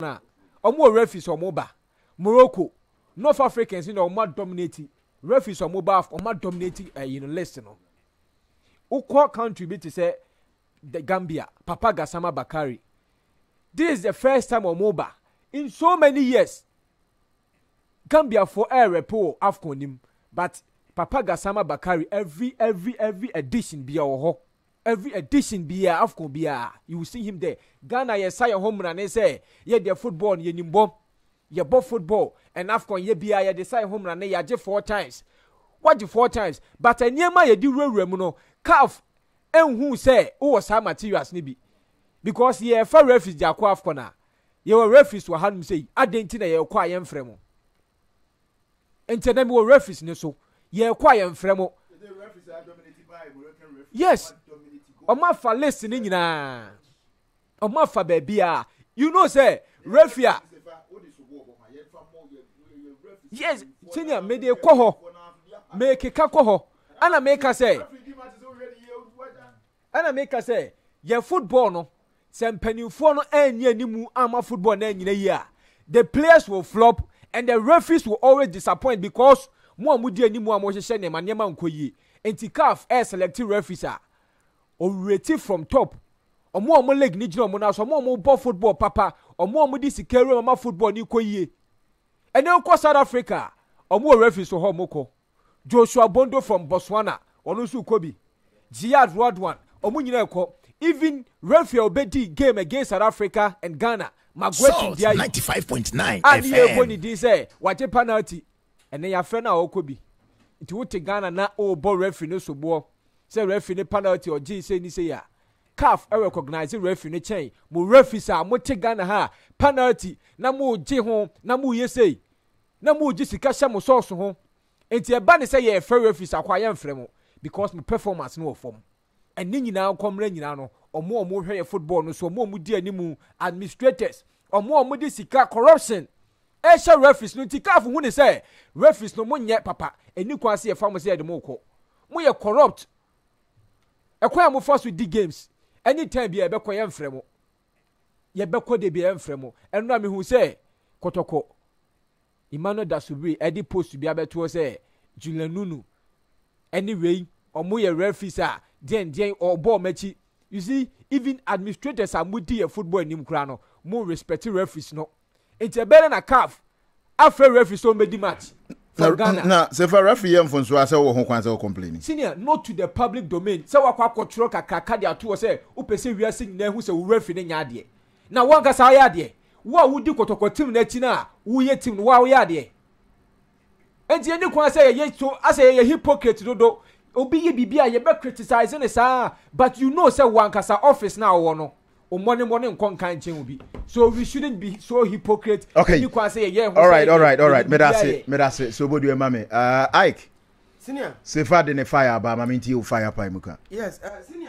no a, wɔn wɔ referees a wɔn ba Morocco, North Africans ni na wɔn a dominate referees a wɔn ba wɔn a dominate ɛyi eh, no list no. Wokɔ country bi te sɛ the Gambia, Papa Gassama Bakari. This is the first time wɔn ba in so many years. Gambia for air wɔ AFCON nim but Papa Gassama Bakari every every every edition bi wɔ hɔ. Every edition biaa Afcon biaa you will see him there Ghana yɛ sa yɛ ho mrane sɛ yɛ deɛ football no yɛ nim bɔ yɛ bɔ football and Afcon yɛ biaa yɛ de sa yɛ ho mrane yɛ agye four times wagye four times but nneɛma a yɛ de wura wura mu no caf nhuu sɛ wo wɔ saa materials no bi because yɛ fa referees de akɔ Afcon a yɛ wɔ referees wɔ ha nom sɛi adɛn nti na yɛ kɔ a yɛ mfrɛ mo nti na mewɔ referees no so yɛkɔ a yɛmfrɛ mo yes ɔmo afa list no nyinaa ɔmo afa baabi a you know sɛ referee a yes senior mede kɔ hɔ mekeka kɔ hɔ ana meka sɛ Ɛna meka sɛ yɛn football no sɛ mpanyinfoɔ no anyi animu ama football no anyina yie a the players will flop and the referees will always disappoint because mo a modi animu a mohyehyɛ nneɛma nneɛma nkɔ yie nti caf ɛɛ select referees a ɔwerɛti from top ɔmo a ɔmo league no gyina ɔmo nan so ɔmo a ɔmo bɔ football papa ɔmo a ɔmo de sika awura mu ama football no kɔ yie ɛnɛ wokɔ South Africa a ɔmo wɔ referees wɔ hɔ ɔmo kɔ Joshua Bondo from Botswana, ɔno nso rekɔ bi. Ziad Radwan, wɔn nyinaa rekɔ. Even Raphael bɛdii game against South Africa and Ghana, Magueti Ndiaye, a ne yɛn rebɔ ne din sɛ wagye panalty, ɛnnɛ yɛafrɛ no a ɔrekɔ bi. Nti wote Ghana na worebɔ referee no soboɔ sɛ referee no panalty a ɔgyee sei ne sei a, Caf recognise referee no kyɛn mo referees a mote Ghana ha a panalty na moregye ho na moreyɛ sei. na mo gye sika hyɛ mo sɔɔso ho nti ɛba ne sɛ yɛ frɛ referees akɔ a yɛ nfrɛ mo because mo performance no wɔ fam ɛne nyinaa nkɔ mmra nyinaa no ɔmo a ɔmo hwɛ yɛ football no so ɔmo a ɔmo di animu administrators ɔmo a ɔmo de sika corruption ɛhyɛ referees no nti caf hu ne sɛ referees no mo nyɛ papa ɛni kwan sɛ yɛfa mo sɛ yɛde mo kɔ mo yɛ corrupt ɛkwan a mo fa so di games ɛne time bi a ɛbɛkɔ yɛ nfrɛ mo yɛbɛkɔ de bia ɛmfrɛ mo ɛno a mehu sɛ kɔtɔkɔ ima no da so bi ɛde post bi abɛtoɔ sɛ Julian Nunu ɛne wei ɔmo yɛ referees a deɛn deɛn ɔbɔɔ m'akyi you see even administrators a modi yɛ football anim koraa no mo respect referees no nti ɛbɛyɛ dɛ na caf afrɛ referee sɛ ɔmbɛdi match for ghana. na sɛ fa referee yɛ mfonsoɔ a sɛ wowɔ ho kwan sɛ wo complaini. senior note to the public domain sɛ woakɔ akɔtwerɛ kakraka de ato hɔ sɛ wopɛ sɛ wiase nyinaa hu sɛ wo referee no nyɛ adeɛ na wo ankasa woayɛ adeɛ wo a wodi kɔtɔkɔ team no akyi no a woyɛ team no wo a woyɛ adeɛ. Enti ɛni kwan sɛ yɛyɛ so asɛ yɛyɛ hypocrite dodo. Obi yɛ biribi a yɛbɛ criticize no saa but you know sɛ wankasa office no a ɔwɔ no mmɔnemmɔ no nkɔ nka nkyɛn obi. So we shouldn't be so hypocrite. Okay. Ɛni kwan sɛ yɛyɛ ɛho sɛ Alright, alright, alright. Meda ase, meda ase. So obo dua ma me. Uh, Ike. Senior. Sefa de ne fire aba ma me ntie wo fire pae mu ka. Yes, uh, senior.